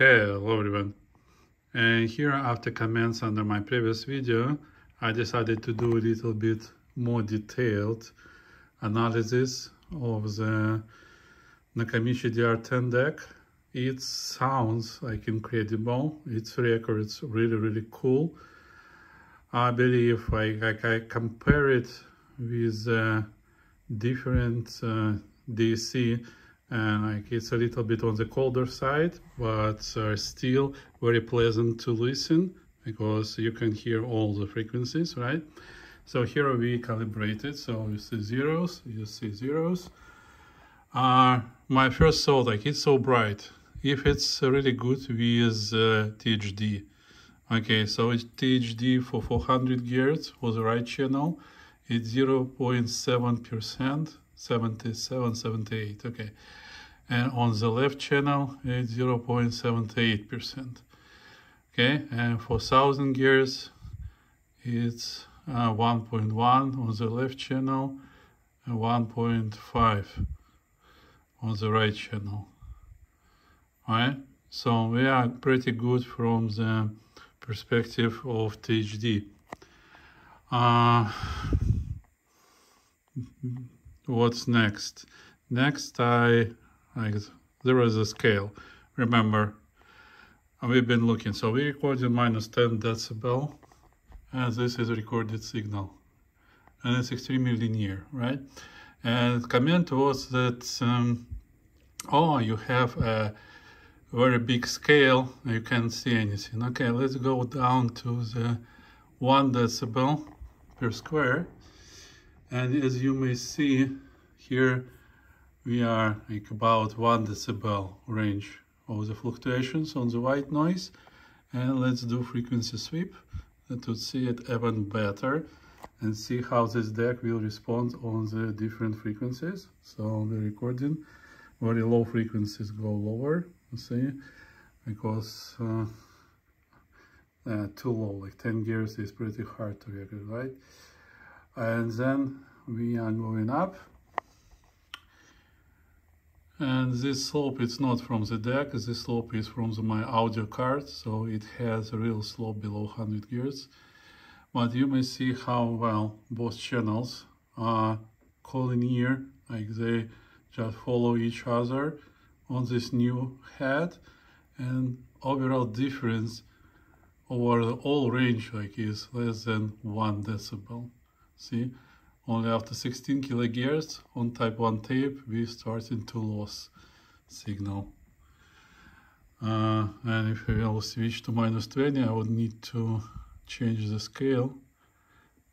Hello everyone. And here after comments under my previous video, I decided to do a little bit more detailed analysis of the Nakamichi DR10 deck. It sounds like incredible. Its records really, really cool. I believe I, I, I compare it with uh, different uh, DC and like it's a little bit on the colder side but uh, still very pleasant to listen because you can hear all the frequencies right? So here we calibrated. So you see zeros you see zeros. Uh, my first thought like it's so bright. If it's really good with uh, THD okay so it's THD for 400 Hz for the right channel it's 0.7 percent 77 78 okay. And on the left channel it's 0.78 percent okay. And for 1000 Hz it's uh, 1.1 on the left channel and 1.5 on the right channel all right so we are pretty good from the perspective of THD uh, what's next? Next I, I there is a scale. Remember we've been looking. So we recorded minus 10 decibel and this is recorded signal. And it's extremely linear right? And comment was that um, oh you have a very big scale you can't see anything. Okay let's go down to the one decibel per square and as you may see here we are like about one decibel range of the fluctuations on the white noise. And let's do frequency sweep. To see it even better and see how this deck will respond on the different frequencies. So the recording very low frequencies go lower you see because uh, uh, too low like 10 gears is pretty hard to record right and then we are going up. And this slope is not from the deck. This slope is from the, my audio card. So it has a real slope below 100 hertz but you may see how well both channels are collinear like they just follow each other on this new head. And overall difference over the whole range like is less than one decibel see? Only after 16 kilogears on type 1 tape we starting to lose signal. Uh, and if we will switch to minus 20 I would need to change the scale.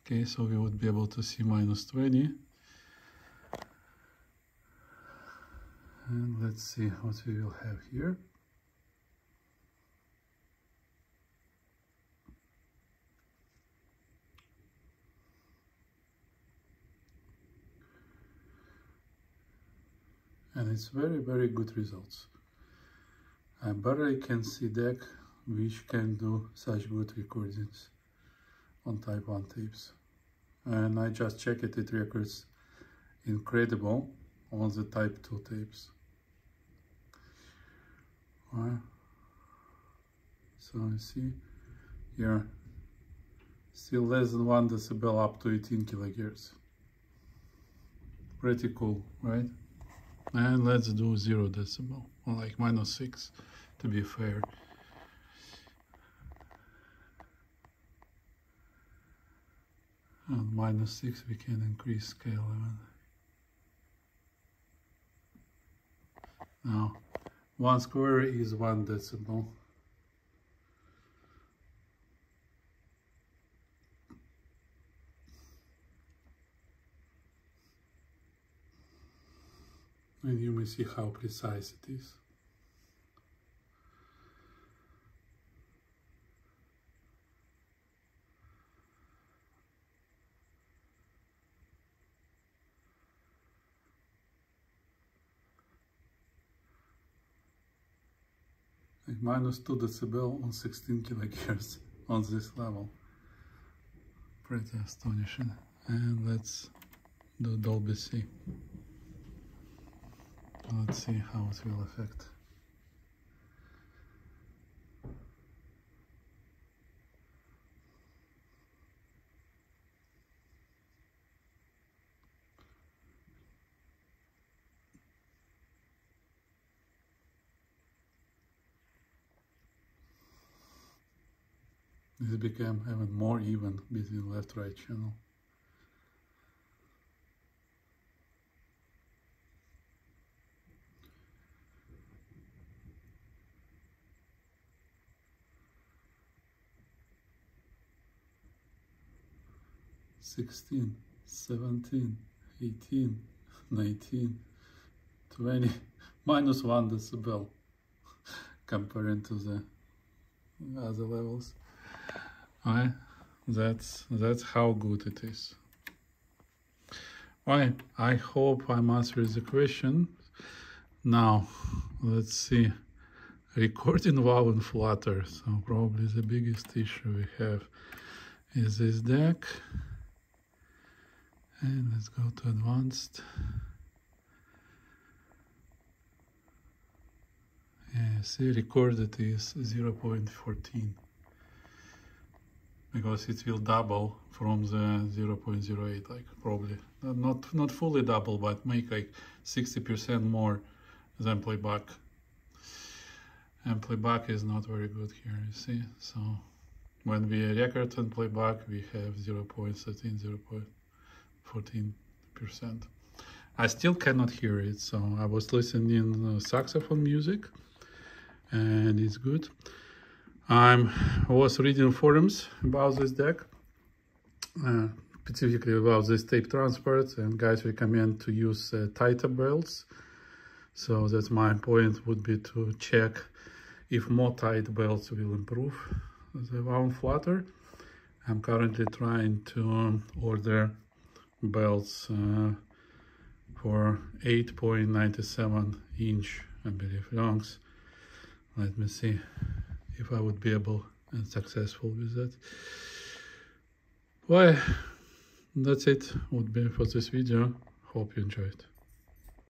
Okay so we would be able to see minus 20 and let's see what we will have here and it's very very good results. Uh, I barely can see deck which can do such good recordings on type 1 tapes. And I just checked it it records incredible on the type 2 tapes. Right. so you see here still less than 1 decibel up to 18 kilohertz. Pretty cool right and let's do zero decibel or like minus six to be fair. And minus six we can increase scale even. Now one square is one decibel and you may see how precise it is. Like minus 2 decibel on 16 kilohertz on this level. Pretty astonishing. And let's do Dolby C. Let's see how it will affect. This became even more even between left-right channel. Sixteen, seventeen, eighteen, nineteen, twenty, minus one decibel comparing to the other levels. I that's that's how good it is. Well, I hope I'm answering the question. Now, let's see. Recording in Flutter. So probably the biggest issue we have is this deck and let's go to advanced. Yeah, see recorded is 0 0.14 because it will double from the 0 0.08 like probably. Not not fully double but make like 60% more than playback. And playback is not very good here you see. So when we record and playback we have 0 0.13 0 14%. I still cannot hear it, so I was listening uh, saxophone music and it's good. I'm, I was reading forums about this deck, uh, specifically about this tape transport, and guys recommend to use uh, tighter belts. So that's my point would be to check if more tight belts will improve the wow and flutter. I'm currently trying to um, order belts uh, for 8.97 inch, I believe, longs. Let me see if I would be able and successful with that. Well, that's it would be for this video. Hope you enjoyed.